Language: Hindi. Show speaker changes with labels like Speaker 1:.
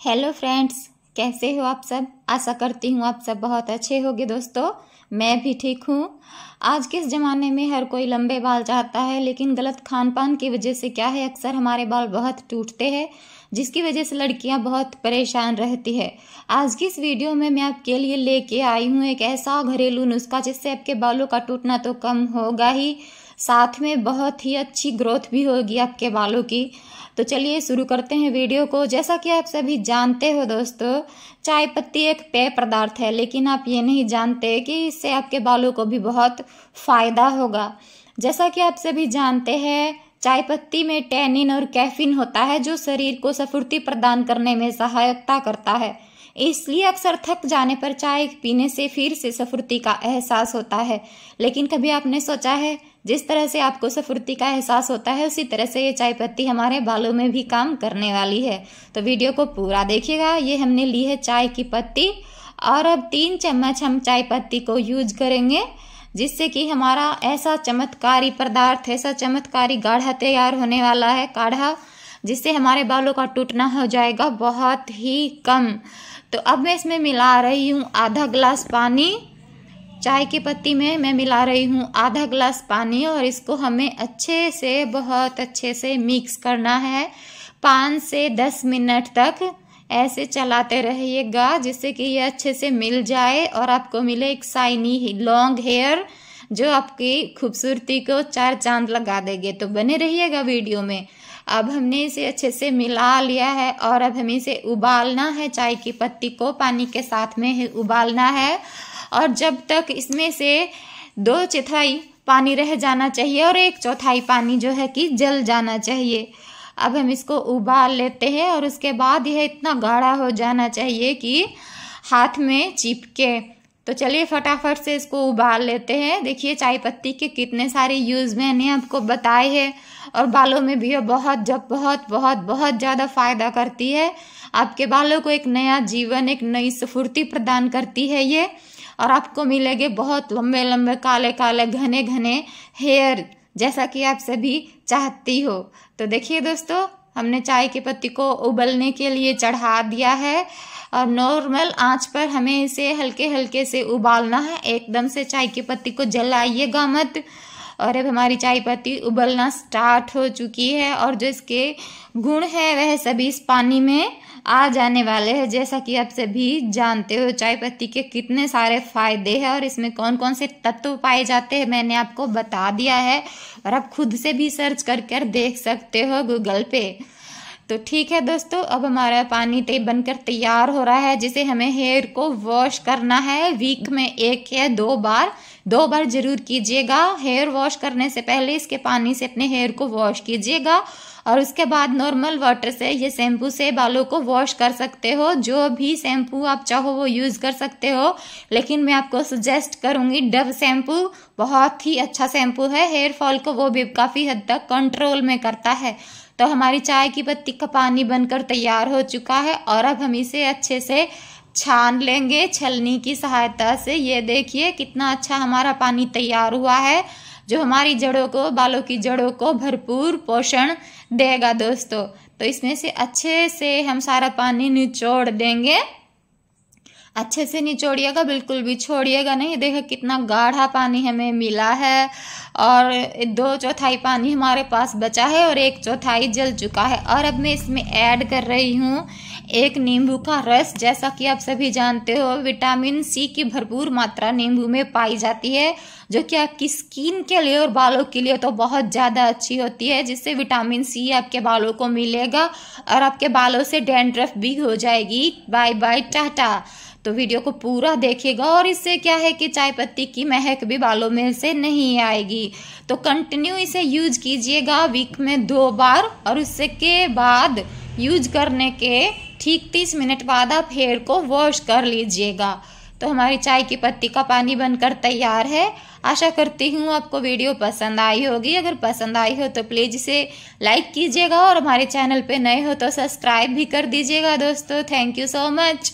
Speaker 1: हेलो फ्रेंड्स कैसे हो आप सब? आशा करती हूँ आप सब बहुत अच्छे होगे दोस्तों। मैं भी ठीक हूँ। आज के इस ज़माने में हर कोई लंबे बाल चाहता है, लेकिन गलत खान पान की वजह से क्या है, अक्सर हमारे बाल बहुत टूटते हैं, जिसकी वजह से लड़कियाँ बहुत परेशान रहती है। आज की इस वीडियो में मैं आपके लिए लेके आई हूँ एक ऐसा घरेलू नुस्खा, जिससे आपके बालों का टूटना तो कम होगा ही साथ में बहुत ही अच्छी ग्रोथ भी होगी आपके बालों की। तो चलिए शुरू करते हैं वीडियो को। जैसा कि आप सभी जानते हो दोस्तों, चाय पत्ती एक पेय पदार्थ है, लेकिन आप ये नहीं जानते कि इससे आपके बालों को भी बहुत फ़ायदा होगा। जैसा कि आप सभी जानते हैं, चाय पत्ती में टैनिन और कैफिन होता है, जो शरीर को सफुर्ती प्रदान करने में सहायता करता है। इसलिए अक्सर थक जाने पर चाय पीने से फिर से सफुर्ती का एहसास होता है। लेकिन कभी आपने सोचा है, जिस तरह से आपको सफुर्ती का एहसास होता है, उसी तरह से ये चाय पत्ती हमारे बालों में भी काम करने वाली है। तो वीडियो को पूरा देखिएगा। ये हमने ली है चाय की पत्ती और अब तीन चम्मच हम चाय पत्ती को यूज़ करेंगे, जिससे कि हमारा ऐसा चमत्कारी पदार्थ, ऐसा चमत्कारी गाढ़ा तैयार होने वाला है काढ़ा जिससे हमारे बालों का टूटना हो जाएगा बहुत ही कम। तो अब मैं इसमें मिला रही हूँ आधा गिलास पानी। चाय की पत्ती में मैं मिला रही हूँ आधा गिलास पानी और इसको हमें अच्छे से, बहुत अच्छे से मिक्स करना है। पाँच से दस मिनट तक ऐसे चलाते रहिएगा जिससे कि ये अच्छे से मिल जाए और आपको मिले एक साइनी लॉन्ग हेयर जो आपकी खूबसूरती को चार चाँद लगा देंगे। तो बने रहिएगा वीडियो में। अब हमने इसे अच्छे से मिला लिया है और अब हमें इसे उबालना है। चाय की पत्ती को पानी के साथ में ही उबालना है और जब तक इसमें से दो चौथाई पानी रह जाना चाहिए और एक चौथाई पानी जो है कि जल जाना चाहिए। अब हम इसको उबाल लेते हैं और उसके बाद यह इतना गाढ़ा हो जाना चाहिए कि हाथ में चिपके। तो चलिए फटाफट से इसको उबाल लेते हैं। देखिए चाय पत्ती के कितने सारे यूज़ मैंने आपको बताए हैं और बालों में भी बहुत जब बहुत बहुत बहुत ज़्यादा फ़ायदा करती है। आपके बालों को एक नया जीवन, एक नई स्फूर्ति प्रदान करती है ये और आपको मिलेंगे बहुत लंबे लंबे काले काले घने घने हेयर जैसा कि आप सभी चाहती हो। तो देखिए दोस्तों हमने चाय की पत्ती को उबलने के लिए चढ़ा दिया है और नॉर्मल आँच पर हमें इसे हल्के हल्के से उबालना है। एकदम से चाय की पत्ती को जलाइएगा मत। और अब हमारी चाय पत्ती उबलना स्टार्ट हो चुकी है और जो इसके गुण है, वह सभी इस पानी में आ जाने वाले हैं। जैसा कि आप सभी जानते हो चाय पत्ती के कितने सारे फ़ायदे हैं और इसमें कौन कौन से तत्व पाए जाते हैं, मैंने आपको बता दिया है। और आप खुद से भी सर्च कर कर देख सकते हो गूगल पे। तो ठीक है दोस्तों, अब हमारा पानी ते बनकर तैयार हो रहा है, जिसे हमें हेयर को वॉश करना है। वीक में एक या दो बार दो बार ज़रूर कीजिएगा। हेयर वॉश करने से पहले इसके पानी से अपने हेयर को वॉश कीजिएगा, और उसके बाद नॉर्मल वाटर से ये शैम्पू से बालों को वॉश कर सकते हो। जो भी शैम्पू आप चाहो वो यूज़ कर सकते हो, लेकिन मैं आपको सजेस्ट करूँगी डव शैम्पू बहुत ही अच्छा शैम्पू है। हेयर फॉल को वो भी काफ़ी हद तक कंट्रोल में करता है। तो हमारी चाय की पत्ती का पानी बनकर तैयार हो चुका है और अब हम इसे अच्छे से छान लेंगे छलनी की सहायता से। ये देखिए कितना अच्छा हमारा पानी तैयार हुआ है, जो हमारी जड़ों को, बालों की जड़ों को भरपूर पोषण देगा दोस्तों। तो इसमें से अच्छे से हम सारा पानी निचोड़ देंगे। अच्छे से निचोड़िएगा बिल्कुल भी छोड़िएगा नहीं। देखो कितना गाढ़ा पानी हमें मिला है और दो चौथाई पानी हमारे पास बचा है और एक चौथाई जल चुका है। और अब मैं इसमें ऐड कर रही हूँ एक नींबू का रस। जैसा कि आप सभी जानते हो, विटामिन सी की भरपूर मात्रा नींबू में पाई जाती है जो कि आपकी स्किन के लिए और बालों के लिए तो बहुत ज़्यादा अच्छी होती है, जिससे विटामिन सी आपके बालों को मिलेगा और आपके बालों से डेंड्रफ भी हो जाएगी। बाय बाय टाटा तो वीडियो को पूरा देखिएगा और इससे क्या है कि चाय पत्ती की महक भी बालों में से नहीं आएगी। तो कंटिन्यू इसे यूज़ कीजिएगा वीक में दो बार और उससे के बाद यूज़ करने के ठीक तीस मिनट बाद आप हेयर को वॉश कर लीजिएगा। तो हमारी चाय की पत्ती का पानी बनकर तैयार है। आशा करती हूँ आपको वीडियो पसंद आई होगी। अगर पसंद आई हो तो प्लीज़ इसे लाइक कीजिएगा और हमारे चैनल पे नए हो तो सब्सक्राइब भी कर दीजिएगा दोस्तों। Thank you so much.